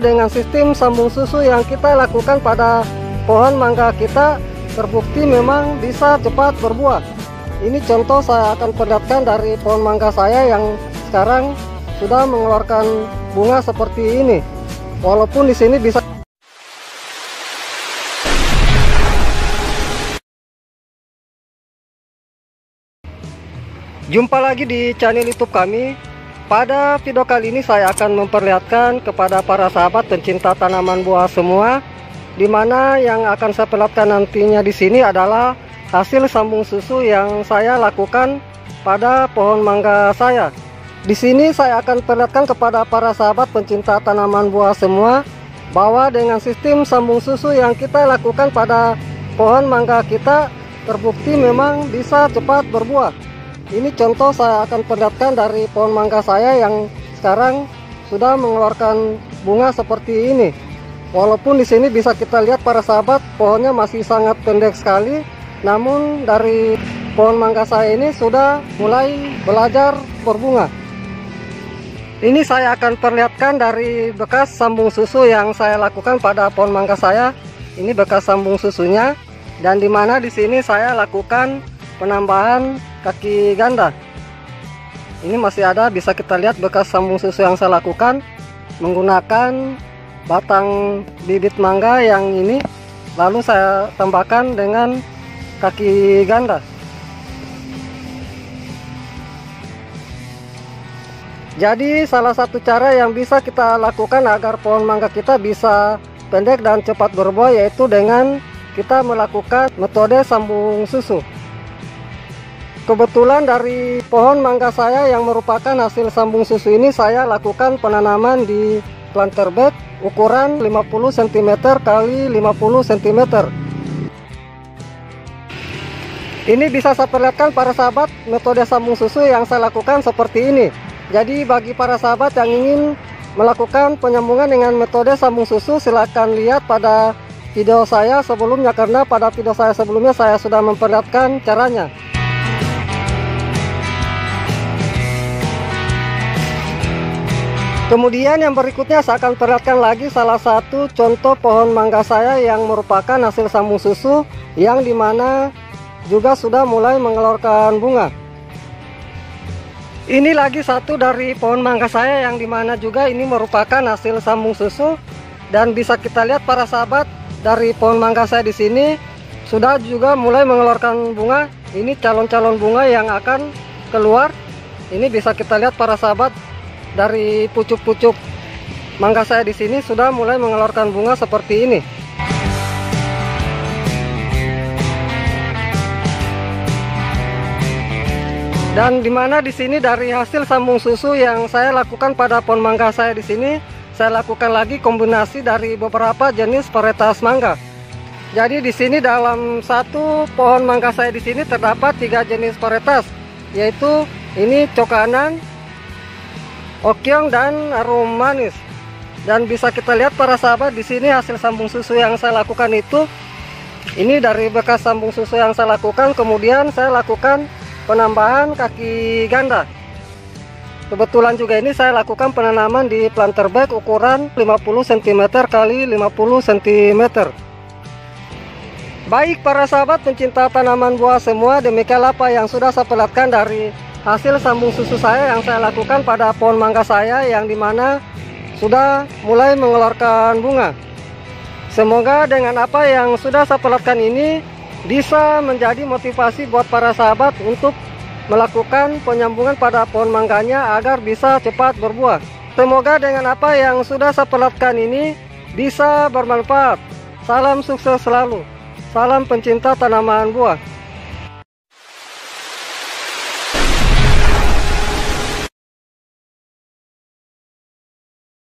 Dengan sistem sambung susu yang kita lakukan pada pohon mangga kita terbukti memang bisa cepat berbuah. Ini contoh saya akan perlihatkan dari pohon mangga saya yang sekarang sudah mengeluarkan bunga seperti ini. Walaupun di sini bisa Jumpa lagi di channel YouTube kami. Pada video kali ini saya akan memperlihatkan kepada para sahabat pencinta tanaman buah semua di mana yang akan saya perlihatkan nantinya di sini adalah hasil sambung susu yang saya lakukan pada pohon mangga saya. Di sini saya akan perlihatkan kepada para sahabat pencinta tanaman buah semua bahwa dengan sistem sambung susu yang kita lakukan pada pohon mangga kita terbukti memang bisa cepat berbuah. Ini contoh saya akan perlihatkan dari pohon mangga saya yang sekarang sudah mengeluarkan bunga seperti ini. Walaupun di sini bisa kita lihat para sahabat pohonnya masih sangat pendek sekali, namun dari pohon mangga saya ini sudah mulai belajar berbunga. Ini saya akan perlihatkan dari bekas sambung susu yang saya lakukan pada pohon mangga saya. Ini bekas sambung susunya dan di mana di sini saya lakukan penambahan kaki ganda. Ini masih ada bisa kita lihat bekas sambung susu yang saya lakukan menggunakan batang bibit mangga yang ini. Lalu saya tambahkan dengan kaki ganda. Jadi salah satu cara yang bisa kita lakukan agar pohon mangga kita bisa pendek dan cepat berbuah yaitu dengan kita melakukan metode sambung susu Kebetulan dari pohon mangga saya yang merupakan hasil sambung susu ini saya lakukan penanaman di planter bed ukuran 50 cm kali 50 cm. Ini bisa saya perlihatkan para sahabat metode sambung susu yang saya lakukan seperti ini. Jadi bagi para sahabat yang ingin melakukan penyambungan dengan metode sambung susu silahkan lihat pada video saya sebelumnya karena pada video saya sebelumnya saya sudah memperlihatkan caranya. Kemudian yang berikutnya saya akan perlihatkan lagi salah satu contoh pohon mangga saya yang merupakan hasil sambung susu yang di mana juga sudah mulai mengeluarkan bunga. Ini lagi satu dari pohon mangga saya yang di mana juga ini merupakan hasil sambung susu dan bisa kita lihat para sahabat dari pohon mangga saya di sini sudah juga mulai mengeluarkan bunga. Ini calon-calon bunga yang akan keluar. Ini bisa kita lihat para sahabat dari pucuk-pucuk mangga saya di sini sudah mulai mengeluarkan bunga seperti ini. Dan di mana di sini dari hasil sambung susu yang saya lakukan pada pohon mangga saya di sini, saya lakukan lagi kombinasi dari beberapa jenis varietas mangga. Jadi di sini dalam satu pohon mangga saya di sini terdapat tiga jenis varietas, yaitu ini cokanan, okyong dan arum manis. Dan bisa kita lihat para sahabat di sini hasil sambung susu yang saya lakukan itu ini dari bekas sambung susu yang saya lakukan kemudian saya lakukan penambahan kaki ganda. Kebetulan juga ini saya lakukan penanaman di planter bag ukuran 50 cm kali 50 cm baik para sahabat pencinta tanaman buah semua demikian apa yang sudah saya perlihatkan dari hasil sambung susu saya yang saya lakukan pada pohon mangga saya yang di mana sudah mulai mengeluarkan bunga. Semoga dengan apa yang sudah saya perlihatkan ini bisa menjadi motivasi buat para sahabat untuk melakukan penyambungan pada pohon mangganya agar bisa cepat berbuah. Semoga dengan apa yang sudah saya perlihatkan ini bisa bermanfaat. Salam sukses selalu. Salam pencinta tanaman buah